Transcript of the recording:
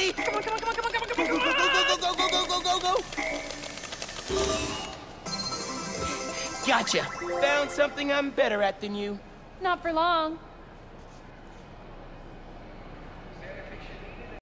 buddy. Come on, come on, come on, come on, come on, come on, come on. Go, go, go, go, go, go, go, go. Gotcha. Found something I'm better at than you. Not for long.